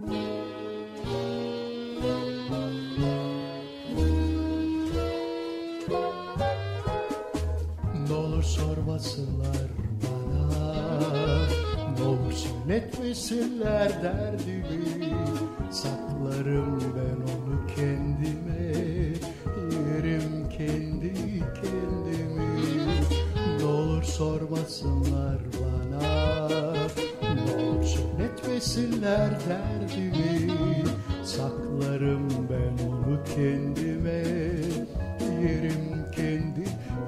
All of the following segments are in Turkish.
Ne olur bana. Ne olur söyletmesinler derdimi. Saklarım ben onu kendime. Yerim kendi kendimi. Ne olur bana söyletmesinler derdimi Saklarım ben onu kendime. Yerim kendi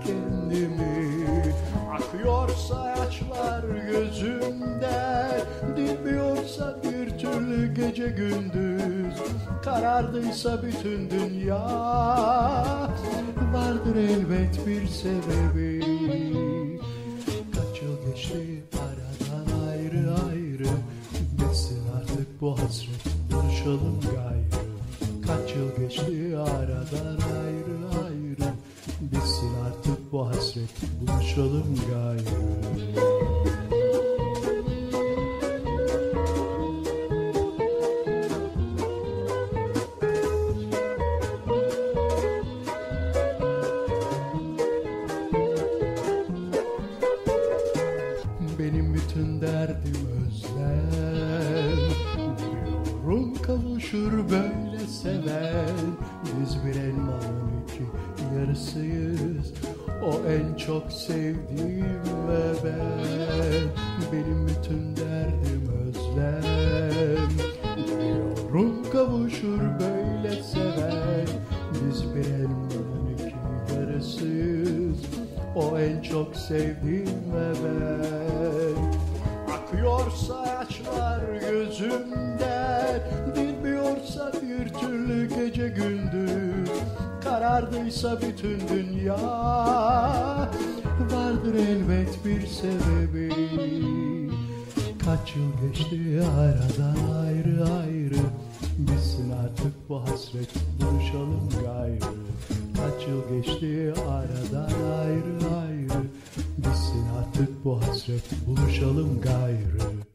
kendimi. Akıyorsa yaşlar gözümden Dinmiyorsa bir türlü gece gündüz. Karardıysa bütün dünya Vardır elbet bir sebebi bu hasret buluşalım gayrı. Kaç yıl geçti aradan ayrı ayrı. Bitsin artık bu hasret buluşalım gayrı. Benim bütün derdim kavuşur böyle seven Biz bir elmanın iki yarısıyız. O en çok sevdiğim ve ben. Benim bütün derdim özlem. Biliyorum kavuşur böyle seven Biz bir elmanın iki yarısıyız. O en çok sevdiğim ve ben. Akıyorsa yaşlar gözümden gündüz Karardıysa bütün dünya. Vardır elbet bir sebebi. Kaç yıl geçti aradan ayrı ayrı. Bitsin artık bu hasret buluşalım gayrı. Kaç yıl geçti aradan ayrı ayrı. Bitsin artık bu hasret buluşalım gayrı